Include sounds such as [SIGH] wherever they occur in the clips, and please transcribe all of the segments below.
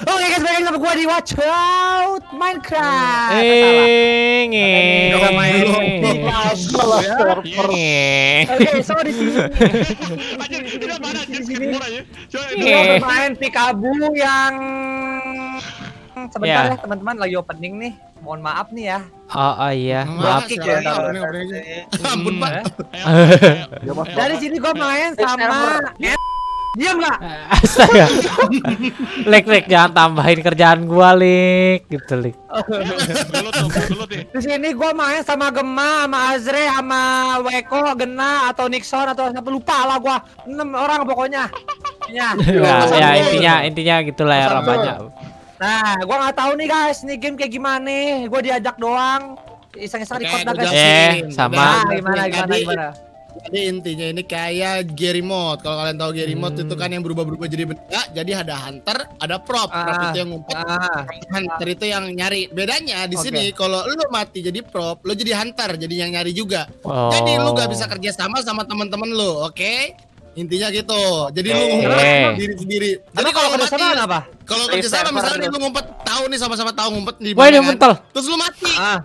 Oke guys, balik lagi sama gua di Watch Out Minecraft. Eh, nge. Udah main Oke, so di sini Anjir, ini mana anjir skateboard aja. Coba gua bermain Pikabu yang sebentar Ya. ya teman-teman lagi opening nih. Mohon maaf nih ya. Oh, oh iya, maaf. Ya. Ampun, Pak. Dari sini gua main sama Diam nggak? [LAUGHS] Astaga. Lek, lek jangan tambahin kerjaan gua, Lek. Gitu, Lek. Di sini gua main sama Gema, sama Azre, sama Weko, Gena atau Nixon atau siapa lupa lah gua. Enam orang pokoknya. Ya. [LAUGHS] Ya, ya intinya intinya gitulah ya ramanya. Nah, gua nggak tahu nih guys, nih game kayak gimana nih. Gua diajak doang. Iseng-iseng record dah guys. Eh, sama. Nah, gimana gimana gimana? Jadi intinya ini kayak Gary Mode. Kalau kalian tahu Gary Mode itu kan yang berubah-berubah jadi benda. Jadi ada hunter, ada prop. Prop Ah. itu yang ngumpet. Ah, Hunter itu yang nyari. Bedanya di Oke. sini kalau lu mati jadi prop, lu jadi hunter, jadi yang nyari juga. Oh. Jadi lu gak bisa kerja sama sama teman-teman lu, oke? Intinya gitu. Jadi lu Oke. ngumpet diri sendiri. Jadi kalau kerja sama apa? kalau kerja sama misalnya nih lu ngumpet tahu nih sama-sama tahu ngumpet di Wah, mana kan. mental. Terus lu mati. Ah,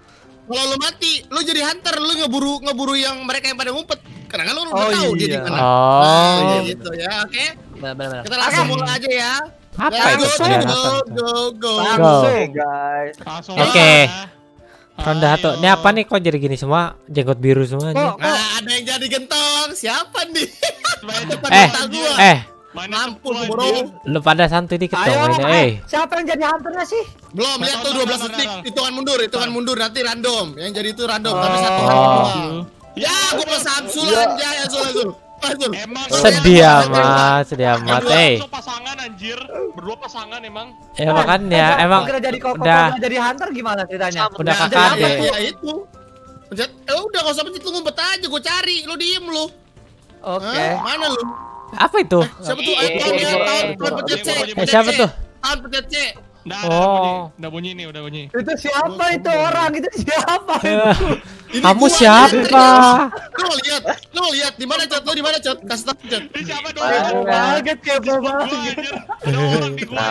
Kalau lu mati, lu jadi hunter, lu ngeburu ngeburu yang mereka yang pada ngumpet. Karena kan lu udah Oh, tahu dia di iya. mana. Oh. Nah, gitu ya, oke? benar-benar. Kita langsung mulai aja ya. Apa Let's itu go, go, go, go, Langsung guys. Oke. aja. Ronda satu. Ini apa nih kok jadi gini semua? Jenggot biru semua kok Nah, ada yang jadi gentong. Siapa nih? Eh, eh, Main Mampus, bro. lu pada santuy dikit dong mainnya. eh, Eh, siapa yang jadi hunternya sih? Belum, lihat tuh Bentar, 12 bentar, detik. Hitungan mundur, hitungan mundur nanti random. Yang jadi itu random, Oh. tapi satu Oh. orang. Ya, gua mau Samsul anjay, Samsul, Samsul. Samsul. Emang sedih amat, sedih amat. Eh, pasangan anjir. Berdua pasangan emang. ya makanya emang Kira jadi kok udah jadi hunter gimana ceritanya? udah Nah, kakak deh. Ya itu. Pencet, eh udah gak usah pencet lu ngumpet aja, gua cari. Lu diem lu. Oke. Mana lu? Apa itu? Siapa tuh? Eh, Tahun ya, eh, tahun, eh, tahun pencet C. eh, Eh, siapa tuh? Tahun pencet C. Udah, Oh. udah bunyi. Udah bunyi nih, udah bunyi. Itu siapa itu orang? Itu siapa? [LAUGHS] Ini Kamu gua, siapa? Lu lihat, lu lihat di mana cat? Lu di mana cat? Kasih tahu cat. Ini siapa dong? Kepo Gua banget.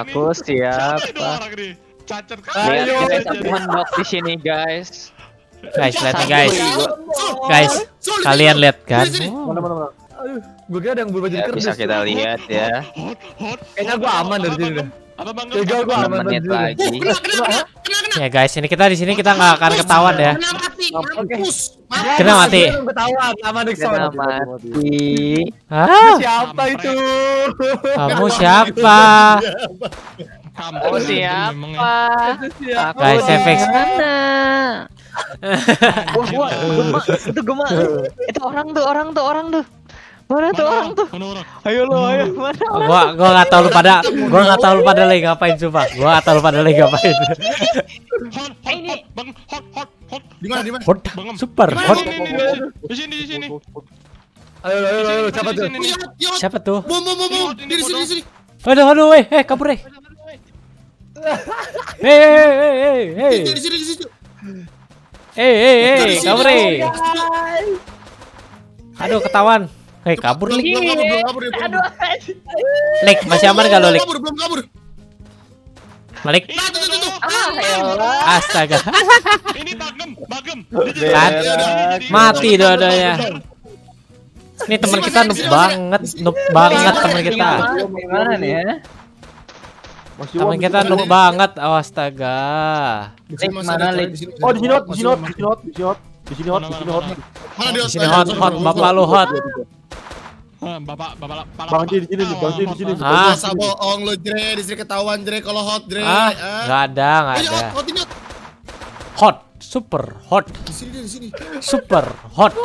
Aku Siapa itu nih? Cacat kan? Lihat Ayo, kita mendok di sini guys. guys, lihat nih guys. Guys, kalian lihat kan? Di sini. Oh. Aduh, gue kira ada yang berubah jadi Ya, kerdus. bisa kita lihat ya. Kayaknya gua aman dari sini deh. Kayaknya gua aman 6 menit dari sini. lagi. Uh, kena, kena, kena, kena, kena. Ya guys, ini kita di sini kita nggak akan ketahuan ya. Kena mati, mampus. Kena mati. Ketahuan sama Nixon. Kena mati. Ah, Siapa itu? kamu siapa? Oh siapa? Guys, FX. mana? Wah, wah, gema, itu gema. Itu orang tuh, orang tuh, orang tuh. Mana tuh orang tuh? Mana orang? Ayo lo, ayo mana? Gua gua nggak tahu lu pada gua nggak tahu lu pada lagi ngapain sumpah. Gua nggak tahu lu pada lagi ngapain. Hot, hot, hot, bang, hot, hot, hot. Di mana, di mana? Hot, super hot. di sini, di sini. Ayo, ayo, ayo, siapa tuh? Siapa tuh? Bom, bom, bom, bom. Di sini, di sini. Aduh, aduh, eh, eh, kabur eh. Hei, hei, hei, hei, hei, Di sini, di sini. hei, hei, hei, kabur eh. Guys. Aduh, ketahuan. Hei, kabur lik. belum kabur, belum kabur. belum kabur. Lik, masih aman lik? Belum kabur, belum kabur. Malik. Nah, tuh, tuh, tuh, tuh. Ah, ya. Astaga. [LAUGHS] Ini bagem, bagem. Mati dua-duanya. Ini teman kita noob banget, noob banget teman kita. Gimana nih ya? Teman kita noob banget, oh, astaga. Di sini masih Mana, sini. Oh di sini hot, di sini hot, di sini hot, di sini hot, di sini hot, di sini hot. Mana di Di sini hot, hot, bapak lu hot. Ah, Bapak, bapak, bapak. Bang di sini nih, Bang di sini. Ah, Masa bohong lu Dre, di sini ketahuan Dre kalau hot Dre. ah, Ah. nggak ada, nggak ada. hot, super hot, Di sini di sini. super hot.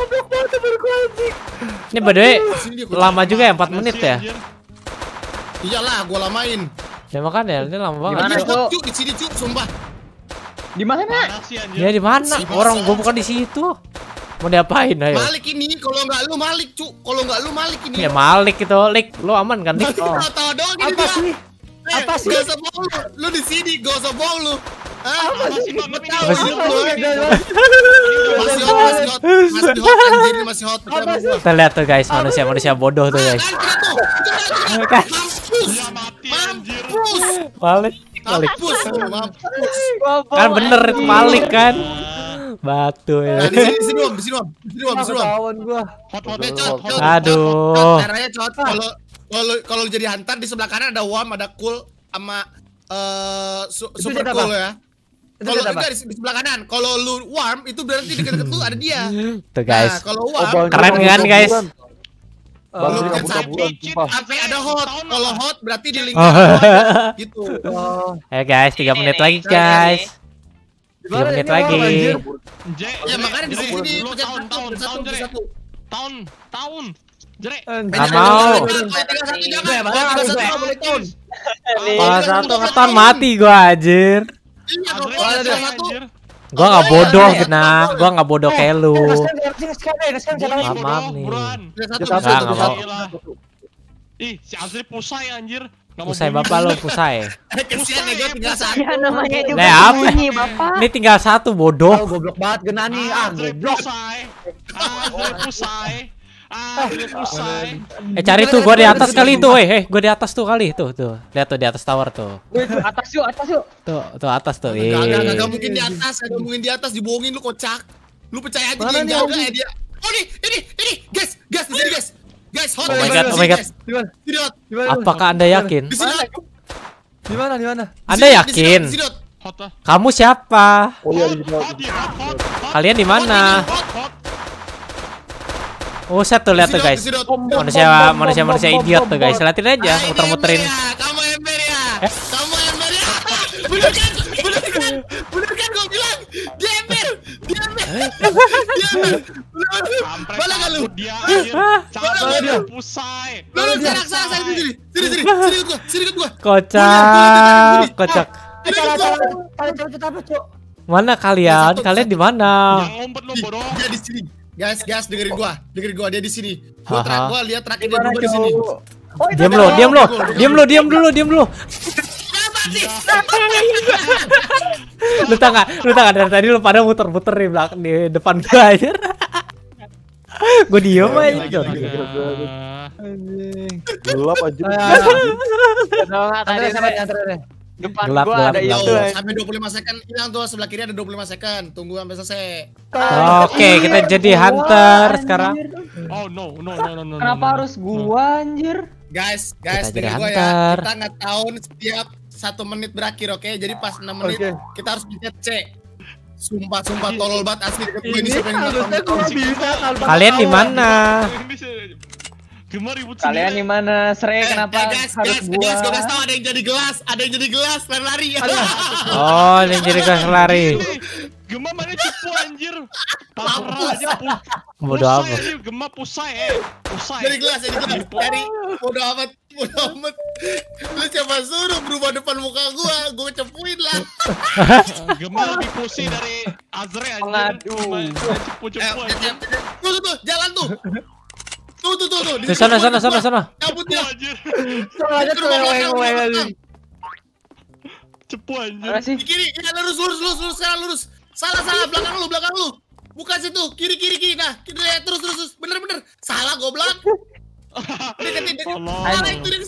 Ini by the way, Di lama juga ya, 4 menit ya. Iyalah, gua lamain. Ya makanya ini lama banget. Gimana? Ini hot, Cuk? Di sini Cuk, sumpah. Di mana? Mana? Ya di mana? Orang gua bukan di situ. Mau diapain ayo? Malik ini, kalau nggak lu Malik Cuk, kalau nggak lu Malik ini. Ya Malik itu, Lik. Lu aman kan, Lik? Tahu-tahu doang ini Apa dia. sih? Eh, Apa sih? Gak usah bohong lu. Lu di sini, gak usah bohong lu. Hah? Apa sih Tahu lu. Masih hot, masih hot. Masih hot, anjir masih hot. Apa sih? Kita lihat tuh guys, manusia-manusia bodoh tuh guys. Kan, tuh. Kan? Mampus. Mati anjir. Mampus. Malik. balik. Mampus, mampus. Kan bener itu balik kan. Batu Nah, ya. di sini, di sini, Om, di sini, Om. Di sini, Om, di sini, Om. Ketahuan gua. Hot hot Oke, hot Cot, hot. Cot. Aduh. Caranya Cot, kalau kalau kalau jadi hunter di sebelah kanan ada Wam, ada Cool sama eh su- Itu super cool apa? ya. Itu Kalau enggak di, di sebelah kanan, kalau lu warm itu berarti deket-deket lu ada dia. Tuh Nah, guys. kalau Oh, warm bang, Keren kan, guys? Oh, kabur-kaburan, Picit, sumpah. sampai ada hot. Kalau hot berarti di Oh. lingkaran gitu. Oh. Ayo guys, 3 menit lagi ini, guys. 3 menit lagi. orang, anjir? J, Ya makanya di sini pencet tahun satu, tahun tahun satu, tahun tahun Jangan, mau. Kalau tiga satu tiga ngeton mati gua anjir. Iya, tiga anjir. Gua nggak bodoh kena, gua nggak bodoh kayak lu. Eh, Maaf, maaf nih. Tiga tiga. Ih, si Azri pusai anjir. Pusai bapak lu, pusai. [LAUGHS] Eh, Kesian ya, gue tinggal satu. Ya namanya juga Nah, apa? bunyi, Bapak. Ini tinggal satu Oh, bodoh. goblok banget gena nih. Ah, goblok. pusai. Pusai. Eh cari tuh gua di atas kali tuh, eh, eh gua di atas tuh kali tuh tuh. Lihat tuh di atas tower tuh. Atas yuk, atas yuk. Tuh, tuh atas tuh. Enggak, enggak, mungkin di atas, enggak mungkin di atas, dibohongin lu kocak. Lu percaya aja dia enggak ya dia. Oh nih, ini, ini, guys, guys, di sini guys. Guys, hot. Oh my God, oh my God. Apakah Anda yakin? Di mana? Di mana? Anda yakin? Ah. Kamu siapa? Oh iya. Kalian di mana? Oh, set tuh lihat tuh guys. Manusia manusia manusia idiot tuh guys. Liatin aja, Ah, muter-muterin. Kamu ember ya. Eh? Kamu ember ya. Kan? Kan? Bener kan gua bilang? Dia ember. Dia ember. Dia ember. Bener kan? Kampret Balik kan lu? dia anjir. Dia dia. pusai. Lu lu salah sini. Sini sini. Sini ikut gua. Sini ikut gua. Kocak, kocak. Eh, apa, Cok? Mana kalian? Kalian di mana? Yang ngumpet lu bodoh. Dia di sini. Guys, guys dengerin gua. Dengerin gua dia di sini. Gua tra- gua lihat terakhir dia di sini. Oh, Diam lo, diam lo, diam lo, diam dulu, diam dulu. Lu tau gak? Lu tau gak dari tadi lu pada muter-muter di belakang di depan gua aja. Gue diem aja. Jon. Anjing. Gelap aja. Tadi Andre. depan Gelap, gua gelap, ada gelap. itu. Sampai 25 second hilang tuh sebelah kiri ada 25 second. Tunggu sampai selesai. Oke, kita jadi hunter sekarang. Oh no, no, no, no, no. Kenapa no, no. harus gua anjir? Guys, guys, Kita jadi gua ya. hunter. Kita nggak tahun setiap satu menit berakhir, oke? Jadi pas 6 menit Oke. kita harus pencet C. Sumpah, sumpah tolol banget asli ini Ini siapa yang harusnya gua bisa Kalian di mana? Gemar ribut Kalian di mana? Sre Eh, kenapa eh, guys, harus guys, gua? guys, gue kasih tau ada yang jadi gelas, ada yang jadi gelas, lari-lari. [LAUGHS] Oh, ini jadi gas lari. Gemar mana cepu anjir. Parah aja pu- Bodoh pusai amat. Gemar pusai eh. Pusai. Jadi gelas, jadi gelas. Dari bodo amat, bodo amat. Lu siapa suruh berubah depan muka gua, gua cepuin lah. [LAUGHS] Gemar lebih pusing dari Azre anjir. Gemar cepu-cepu Eh, tuh, tuh, tuh, jalan tuh. Tuh, tuh, tuh, tuh. Di sana, sana, sana, sana. Cabut dia. anjir. Soalnya tuh yang yang yang Cepu anjir. Mana sih? Di kiri, ya lurus, lurus, lurus, lurus, sekarang lurus. Salah, salah, belakang lu, belakang lu. Bukan situ, kiri, kiri, kiri. Nah, kiri, ya, terus, terus, terus. Bener, bener. Salah, goblok. [LAUGHS] Salah, itu yang.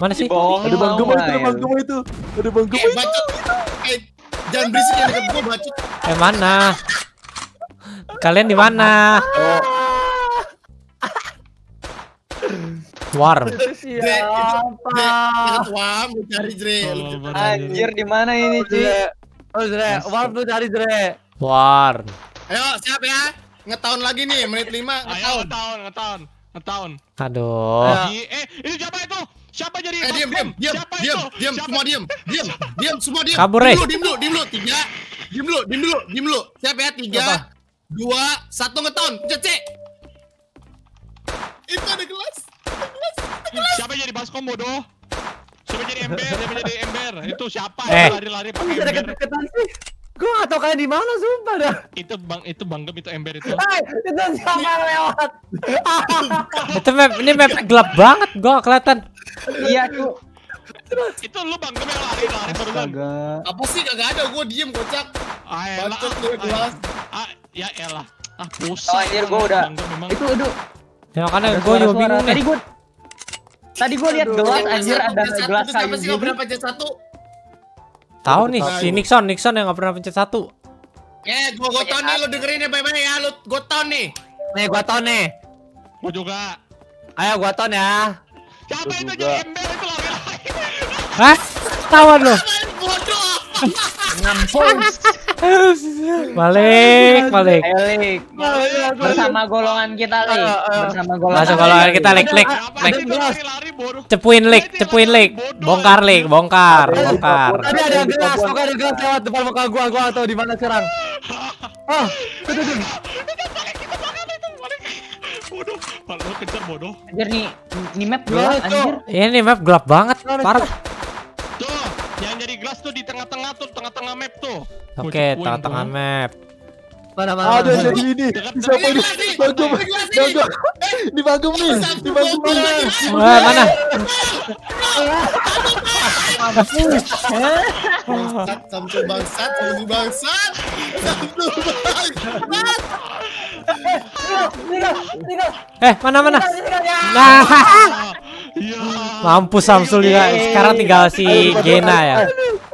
Mana sih? Ada bang Gema itu, ada bang Gema itu. Ada bang Gema Eh, itu. bacot. Eh, jangan berisik ya deket gua, bacot. Eh mana? Kalian di mana? Warm. [LAUGHS] Itu, deket Wam, gua cari, Dre. Anjir. Di mana ini, Ci? Oh, Dre, warp lu cari Dre. Warm. Ayo, siap ya. Ngetahun lagi nih, menit 5, Ayo ngetahun. ngetahun, ngetahun, ngetahun. Aduh. Ih, Eh, ini siapa itu? Siapa jadi Eh, diam, diam, diam, Siapa diam, itu? diam, Siapa? semua diam, diam, diam, semua diam. Kabur, Diam eh. dulu, diam dulu, diam dulu, tiga, diam dulu, diam dulu, diam dulu. Siap ya, tiga, dua, satu ngeton, pencet C. Itu ada gelas. Siapa jadi baskom bodoh? Siapa jadi ember? Siapa jadi ember? Itu siapa? Eh. Lari-lari pakai Bisa ember. deket-deketan sih. Gua gak tau kalian di mana sumpah dah. Itu bang, itu banggem itu ember itu. Hai, itu siapa yang lewat? [LAUGHS] Itu map ini map gelap banget. Gua nggak kelihatan. Iya, Cuk. itu lu banggem yang lari-lari barusan. Apa sih kagak ada, gua diem kocak. Ah, elah. Bacot lu, ah, gelas. Ah, ya elah. Ah, Oh, pusing. anjir, gua udah. Itu aduh. Ya makanya Ada gua juga bingung Tadi nih. Tadi gua lihat gelas anjir ada gelas kayu Siapa sih nggak pernah pencet satu? Tahu nih si Nixon, Nixon yang nggak pernah pencet satu. Eh, gua goton nih, lu dengerin ya baik-baik ya, lu goton nih. Nih gua ton nih. Gua juga. Ayo gua ton ya. Siapa itu jadi ember itu lari-lari. Hah? Tawan lo. Bodoh. Ngampus. Balik, balik. Ayo Lik. Bersama golongan kita Lik. Ayo, ayo. Bersama golongan. Masuk kalau kita itu lari-lari bodoh. Cepuin lek, cepuin lek. Bongkar lek, bongkar, bongkar. Tadi ada gelas, kok ada gelas lewat depan muka gua, gua tahu di mana sekarang. Ah, itu tuh. Bodoh. Lu kejar bodoh. Anjir nih, ini map gelap anjir. Ini map gelap banget, parah. Tengah-tengah tuh, tengah-tengah map tuh. Oke, cepuin tengah-tengah map. Mana mana. Ada mana. jadi ini. Siapa ini? Bagum. Bagum. Di bagum nih. Di bagum nih. Wah, mana? Bangsat, Samsul bangsat, Samsul bangsat. Eh, mana mana? Ya. Nah, mampus Samsul juga. Sekarang tinggal si Gena ya.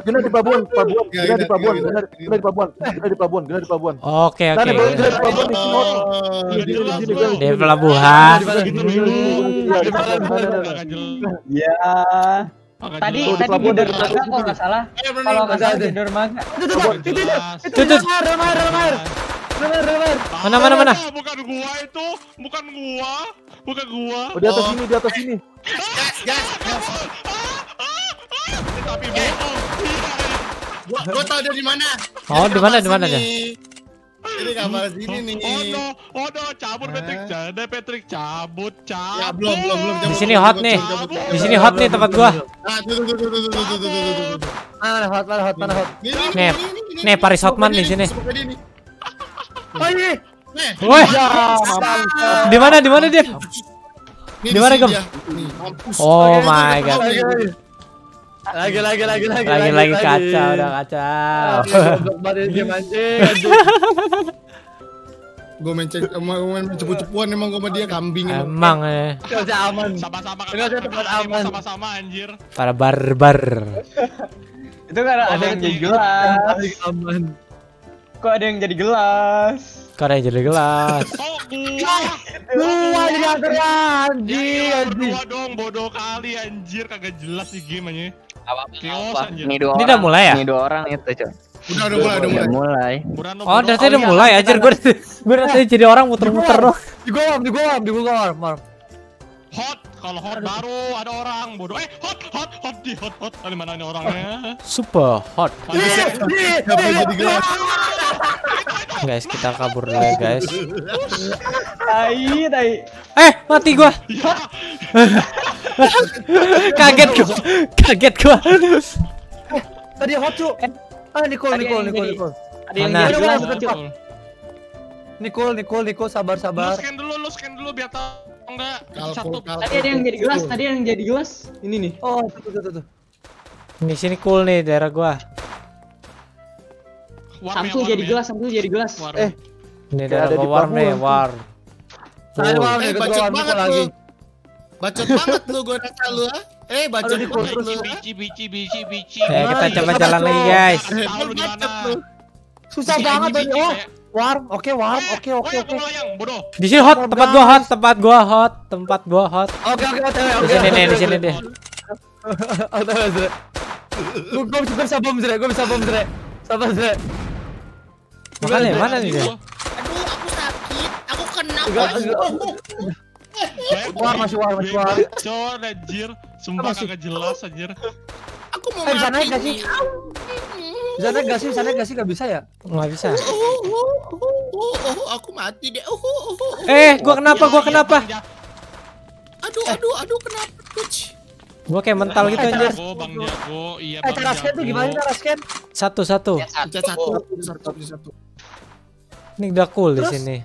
Gila di Pabuan, Pabuan, gila di Pabuan, gila di Pabuan, gila di Pabuan, gila di Pabuan. Oke, oke. Gila di Pabuan di sini. Di pelabuhan. Ya. Tadi tadi di dermaga kok nggak salah. Kalau nggak salah di dermaga. Itu itu Romar, Romar, Romar, Romar. Mana mana mana? Bukan gua itu, bukan gua, bukan gua. Di atas sini, di atas sini. Gas, gas, gas. Tapi. Gua, gua tau dia di mana. Oh, di mana, di mana dia? Ini kamar sini nih. Oh no, oh no, cabut? Patrick, ada Patrick cabut, cabut. Ya belum, belum, belum. Di sini hot nih. Di sini hot nih tempat gua. Ah, tuh, tuh, tuh, tuh, tuh, tuh, tuh, tuh. Mana hot, mana hot, mana hot. Nih, nih, Paris Hotman di sini. Oh iya. Woi, di mana di mana dia? Di mana, Gem? Oh my god. Lagi, lagi. Lagi, lagi, lagi, lagi. Kacau, udah kacau. Anjing, anjing. Gue main cek, gue main cepu-cepuan emang gue sama dia kambing emang. Emang eh Gak usah aman. Sama-sama kan. Ini ada tempat aman. Sama-sama anjir. para barbar. Itu karena ada yang jadi gelas. Aman. Kok ada yang jadi gelas? Kau ada yang jadi gelas. Gua. Gua jadi Ya, anjing. berdua dong, bodoh kali anjir, kagak jelas sih game aja. Apa Chaos anjir. Ini dua Ini orang. udah mulai ya? Ini dua orang itu, Cok. Udah, udah mulai, udah mulai. Udah Oh, tadi udah mulai aja. Gue gue rasanya jadi orang muter-muter doang. Di gua, di gua, di gua. Hot, kalau hot baru ada orang bodoh. Eh, hot, hot, hot di hot, hot. Dari mana ini orangnya? Super hot. Guys, kita kabur dulu ya, guys. Tai, tai. Eh, mati gua. Kaget gua. Kaget gua. Tadi hot cu. Ah, Nicole, Nicole, Nicole, Nicole. Ada yang. Nicole, Nicole, Nicole, sabar, Lu sabar. scan dulu, lu scan dulu biar tahu enggak. Kalkul, Satu. kalkul. Tadi ada yang jadi gelas, tadi ada yang jadi gelas. Ini nih. Oh, tuh, tuh, tuh, tuh. Di sini cool nih daerah gua. Ya, Samsul warm jadi ya. gelas, Samsul jadi gelas. Eh, Ini daerah ada di gua warm nih, pelabuhan. warm. Saya warm Eh, nih, gua bacot banget lagi. lu. Bacot banget lu gue rasa lu ah. Eh, bacot banget lu. ah. Bici, bici, bici, bici. Ya, kita coba jalan lagi, guys. Susah Bici, banget bici, tadi. Oh, warm. Oke, warm. Eh, Oke, oke, oke. yang melayang, bodoh. Di sini hot, tempat gua hot, tempat gua hot, tempat gua hot. Oke, oke, oke, oke. Di sini nih, di sini deh. Oke, oke. Gua gua bisa- bisa bom Zre, gua bisa bom Zre. Sabar Zre. Makanya mana nih dia? Aduh, aku sakit. Aku kena. War, masih war, masih war. Bacot, anjir. Sumpah kagak jelas anjir. Aku mau Eh, bisa mati. naik gak sih? Bisa naik gak sih? Bisa naik gak sih? Gak bisa ya? Nggak bisa. Oh, oh, oh, oh, oh, aku mati deh. Oh, oh, oh, oh. Eh, gua kenapa? Gua kenapa? Aduh, aduh, aduh, kenapa? Coach? Gua kayak mental gitu Eh, anjir. Jago, Bang Jago. Iya, Eh, Bang cara scan tuh gimana cara scan? Satu-satu. Pencet satu, pencet satu, pencet satu. Ini udah cool di sini.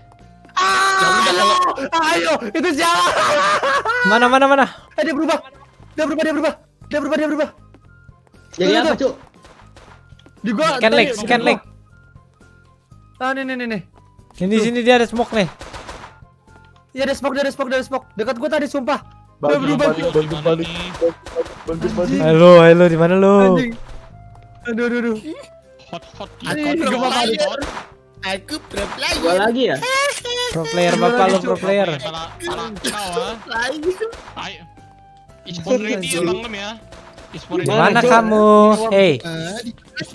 Ya udah kalau Ayo, itu siapa? Mana mana mana? Eh, dia berubah. Dia berubah, dia berubah. Dia berubah, dia berubah. Jadi apa, tuh. Cuk? Di gua. Scan leg, scan gua. leg. Ah, nih, nih, nih, nih. Ini sini dia ada smoke nih. Iya, ada smoke, dia ada smoke, dia ada smoke. Dekat gua tadi, sumpah. Berubah. balik, balik, nih? bangun balik. Halo, halo di mana lu? Anjing. Aduh, aduh, aduh. Hot hot. Aku pro gua player. Aku pro Gua player. lagi ya? Pro player bapak lu pro player. Salah salah kau ah. Lagi. Ayo. Ispon ready ya Bang ya. Ispon ready. Mana kamu? Hey, Eh,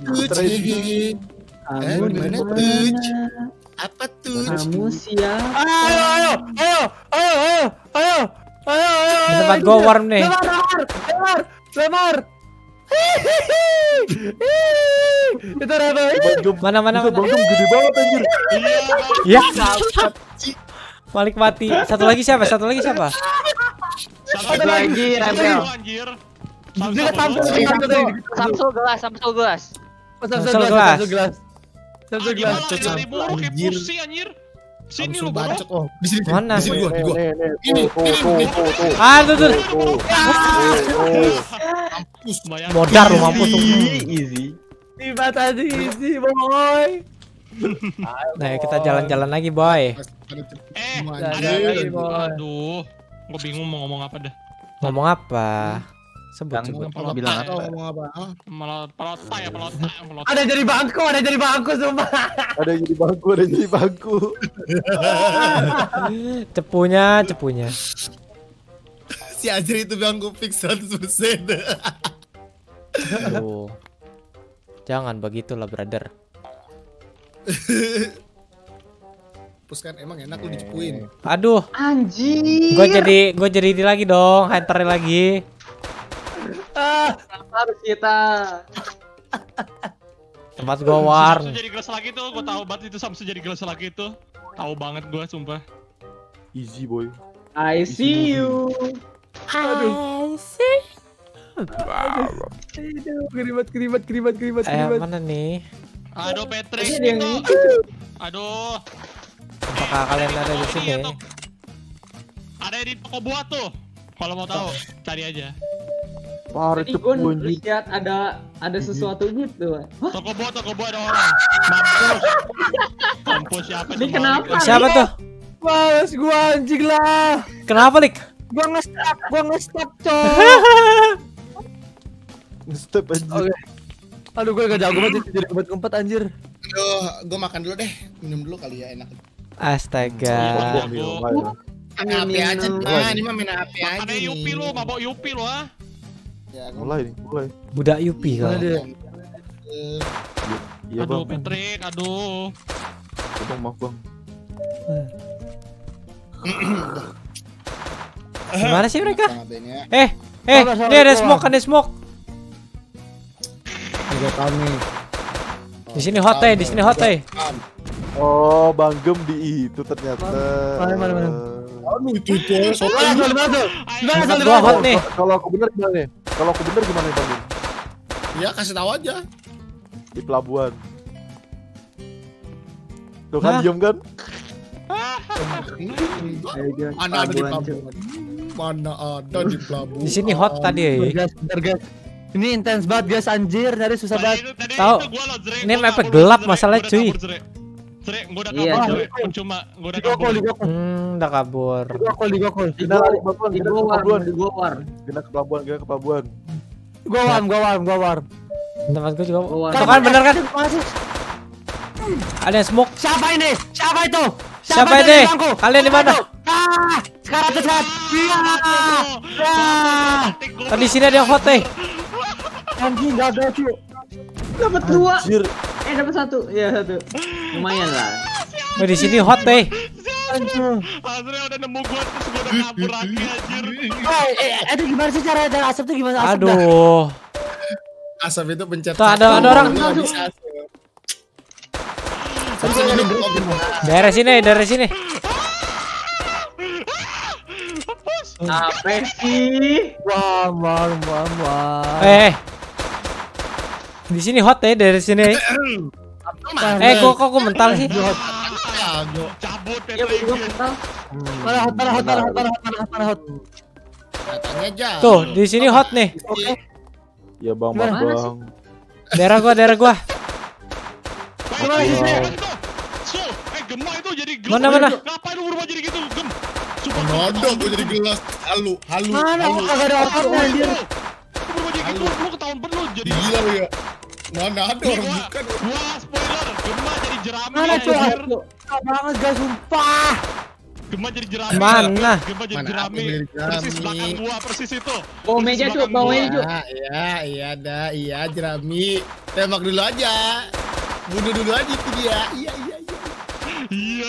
Kamu di di mana mana? tuh? Apa tuh? Kamu siapa? Ayo, ayo, ayo, ayo, ayo, ayo, ayo, ayo, ayo, tempat ayo, gua ayo. warm nih. Lemar, lemar, lemar. Itu. Bangun. mana mana mana? bangun gede banget anjir. Iya, Bang. Ya. Malik mati. Satu lagi siapa? Satu lagi siapa? Satu lagi, Rebel. Samsul Samsul, bodoh. Samsul, Samsul gelas, Samsul gelas. Samsul Samsul gelas, gelas. Samsul gelas. Samsul gelas. gimana dari buruk Anjir. pusi anjir. Sini lu bacok oh. Di sini. Mana? Di sini gua, di gua. Ini, tuh. Ah, tuh tuh. Mampus. Modar lu mampus tuh. Easy. Tiba tadi isi boy. Nah, kita jalan-jalan lagi, boy. Eh, ada ada. boy. Aduh. Gue bingung mau ngomong apa dah. Ngomong apa? Sebut, Yang sebut. Pelota bilang apa? Ngomong apa? Ah, Malah pelota ya pelota pelota. Ada jadi bangku, ada jadi bangku sumpah. Ada yang jadi bangku, ada jadi bangku. [LAUGHS] Cepunya, cepunya. Si Ajri itu bilang gue fix 100%. Aduh. Jangan begitulah, brother. Terus kan emang enak lu dicepuin. Aduh, Anjir. gua jadi gua jadi ini lagi dong, hunter lagi. Ah, harus kita. Tempat gua Samsu warm. jadi gelas lagi tuh, gue tahu banget itu Samsu jadi gelas lagi tuh. Tahu banget gue sumpah. Easy boy. I see you. aduh, keribat, keribat, keribat, keribat, Eh, mana nih? Aduh Patrick Ini yang- Aduh. Apakah kalian ada di sini? Ada di toko buah tuh. Kalau mau tahu, cari aja. Parah cepu gue lihat ada ada sesuatu gitu. Hah? Toko buah, toko buah ada orang. Mampus. Mampus siapa Ini kenapa? Siapa tuh? Males gua anjing lah. Kenapa, Lik? Gua nge-stuck, gua nge-stuck, coy. [LAUGHS] Step anjir. Oke. Aduh, gua gak jago banget jadi keempat keempat anjir. Aduh, gue makan dulu deh. Minum dulu kali ya enak. Astaga. Main api aja, nah ini mah main api aja. Ada. Yupi lu, mabok Yupi lu ah. Ya, gua Mulai nih, mulai. Budak Yupi? Eh, Iya aduh bang, Patrick, aduh. bang maaf bang. Gimana sih mereka? Abennya. Eh, eh, ini ada smoke, ada smoke. Udah kami. Di sini hot eh, di sini hot eh. Oh, Bang Gem di itu ternyata. Mana, mana, mana? Aduh, itu nih. Kalau- aku bener gimana nih? Kalau aku bener gimana Bang Gem? Ya kasih tahu aja. Di pelabuhan. Tuh kan diem kan? Mana ada di pelabuhan? Mana ada di pelabuhan? Di sini hot tadi ya. Guys, bentar guys. Ini intens banget guys anjir, dari susah banget. Tahu. Ini kabur, gelap Zre. masalah, Gua udah cuy. Zre, gua udah Iya, kabur. Zre. Percuma, gua udah kabur. Hmm, udah kabur. Digokol, digokol. Kita lari pelabuhan, Di kita ke pelabuhan. di luar. Kita ke pelabuhan, kita ke pelabuhan. Gua warm, gua warm, gua warm. Tempat gua juga. Tuh kan bener kan? Ada yang smoke. Siapa ini? Siapa itu? Siapa ini? Kalian di mana? Ah, sekarang tuh sekarang. Iya. Ah. Tadi sini ada yang hot eh. Anjing enggak ada cuy. Dapat dua. Anjir, Eh dapat satu. Iya satu. Lumayan lah. Oh, di sini hot eh. Anjing. Azre udah nemu gua terus gua udah kabur lagi anjir. Eh, eh, itu gimana sih cara dari asap tuh gimana asap dah? Aduh. Asap itu pencet. Tuh, ada- ada orang. Daerah sini, daerah sini. Apa sih? Wah, wah, wah, wah. Eh. Di sini hot eh dari sini. Eh, kok kok kok mental sih? Ya, gua Cabut Ya gua. Mana hot, mana hot, mana hot, mana hot, mana hot, mana. Tuh, di sini hot nih. Oke. ya bang, Mana bang. [LAUGHS] Daerah gua, daerah gua. Eh. Mana, mana? Ngapain lu berubah jadi gitu, gem? Nodok gue jadi gelas. Halu, halu, Mana kagak ada anjir. Lu berubah jadi gitu, lu ketahuan bener jadi Gila lu ya. Mana ada orang gua, bukan. gua spoiler, Gemma jadi jerami Mana cuy? anjir. Susah banget guys, sumpah. Gemma jadi jerami. Mana? Gemma jadi Mana jerami. Persis belakang gua, persis itu. Bawa Persis meja, belakang bawa meja, Cuk. Ya, iya, iya ada, iya jerami. Tembak dulu aja. Bunuh dulu aja itu dia. Iya, iya, iya. Iya.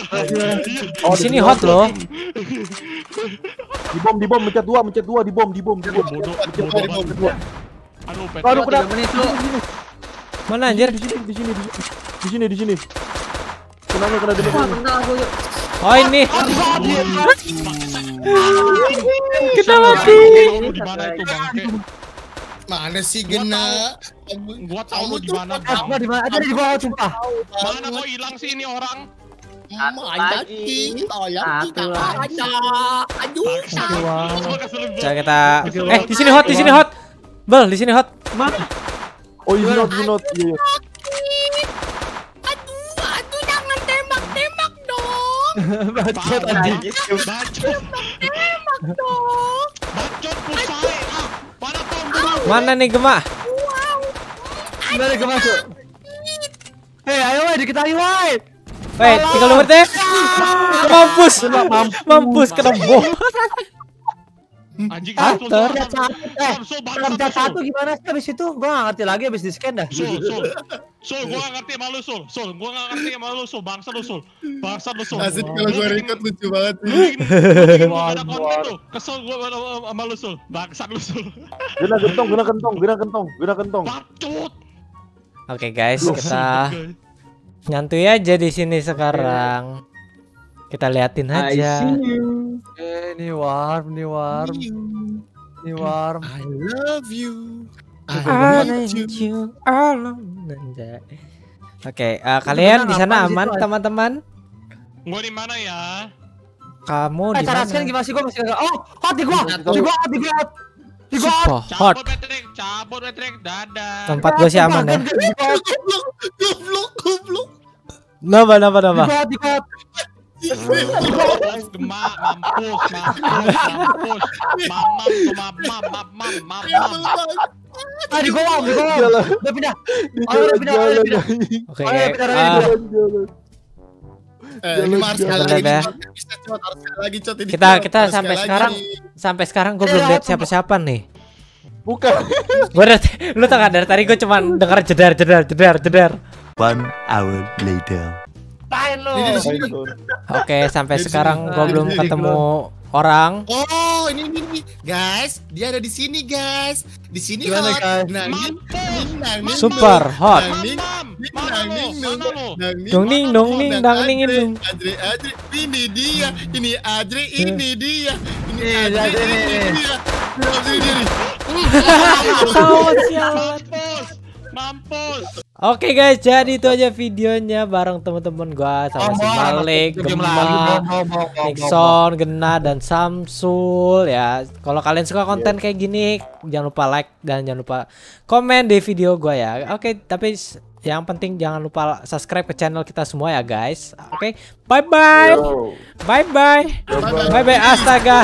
Di sini hot loh. Di bom, di bom, mencet dua, mencet dua, di bom, di bom, di bom. Bodoh, bodoh dua. Aduh. Aduh, kena. Menit. Mana anjir? Di sini, di sini, di sini, di sini, di sini. Kena dulu. Bentar aku, Cuk. Oh ini. Kita mati. mana itu bangke? Mana sih gena? Gua tahu lu di mana, gua di mana? Ada di bawah sumpah. Mana kok hilang sih ini orang? Mana lagi. Aduh, Coba kita. Eh di sini hot, di sini hot. Bel, di sini hot. Oh, ini not, not. Iya, iya. aduh, aduh, jangan tembak-tembak dong. [LAUGHS] Bacot anjing. Bacot. Bacot pusai. Ah, mana? Mana nih Gema? Gimana ke masuk? Hei, ayo woi, dikit woi. Wait, tinggal nomor teh. Mampus, mampus kena bom. [LAUGHS] Anjing Ah, Sul, ternyata Sul, satu. Eh, Sul. satu gimana sih abis itu? Gua gak ngerti lagi abis di scan dah. Sul, Sul, [LAUGHS] Sul, gua gak ngerti sama lu, Sul, Sul, gua gak ngerti sama lu, Sul, bangsa lu, Sul, bangsa lu, Sul. Asik kalau gue record lucu banget gua gak ada konten tuh, kesel gua sama- lu, Sul, bangsat lu, Sul. Gena gentong, gena kentong, gena kentong, gena kentong. Bacot. Oke guys, kita nyantui aja di sini sekarang. Kita liatin aja. Eh, ini warm, ini warm, ini warm. I love you. I I want need you. you alone. Anjay. Oke, eh, kalian di sana di aman teman-teman? Gua di mana ya? Kamu Eh, di mana? scan gimana sih? Gua masih. Oh, hot di gua, di gua, hot di gua, hot. Di gua hot. Super hot. Cabut Patrick, cabut Patrick, dadah. Tempat gue sih aman ya. Di gua Goblok, goblok, goblok. Napa napa di napa? gua di gua hot. Mampus, gemak, mampus, mampus, mampus, mamam, tuh mamam, mamam, mamam. Ah, di gua warm, di gua warm. Jalan. Udah pindah. Oh, udah pindah, udah pindah. Oke, Oh, iya, ah. Eh, Jalan lagi. ya. Cot. Bisa cot, harus sekali lagi cot ini. Kita- kita sampai sekarang sampai sekarang gue Eh, belum lihat siapa-siapa nih. Bukan. Gue lu tau gak dari tadi gue cuman dengar jedar jedar jedar jedar. One hour later. Pain lu. Ini di sini. Oke, sampai Dari sekarang gue belum ketemu orang. Oh, ini ini ini. Guys, dia ada di sini, guys. Di sini Gimana, hot. guys? Nah, ini- ini- ini- Super hot. Ini- ini- ini- ini- Dong ding dong dang ding Andre, ding. Andre, Andre, ini dia, ini Andre, ini dia, ini Nih, Andre, Andre, ini dia, ini ini. Tahu [LAUGHS] sialan. Mampus, mampus. Oke guys, jadi itu aja videonya bareng teman-teman gua sama si Malik, Gemma, Nixon, Gena dan Samsul ya. Kalau kalian suka konten kayak gini, jangan lupa like dan jangan lupa komen di video gua ya. Oke, tapi s- yang penting jangan lupa subscribe ke channel kita semua ya guys. Oke, bye bye. Yo. Bye bye. Bye bye astaga.